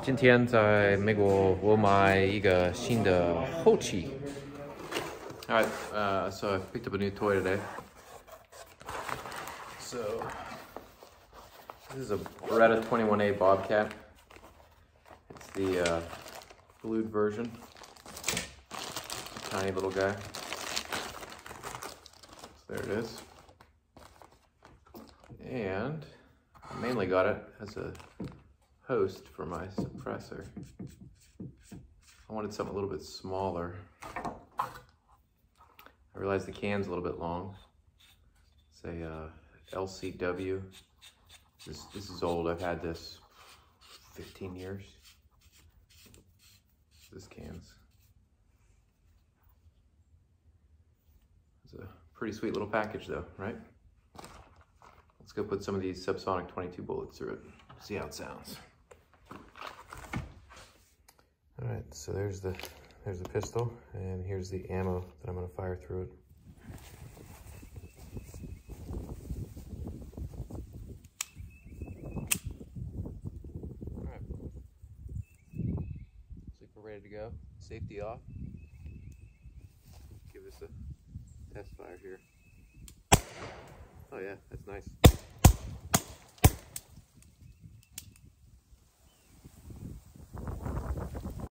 今天在美国我买一个新的后期。Alright, uh, so I picked up a new toy today. So this is a Beretta 21A Bobcat. It's the uh, blued version. Tiny little guy. So there it is. And I mainly got it as a host for my suppressor. I wanted something a little bit smaller. I realized the can's a little bit long. It's a uh, LCW. This, this is old. I've had this 15 years. This can's. It's a pretty sweet little package though, right? Let's go put some of these subsonic 22 bullets through it. See how it sounds. All right, so there's the there's the pistol, and here's the ammo that I'm gonna fire through it. All right. Ready to go. Safety off. Give this a test fire here. Oh yeah, that's nice.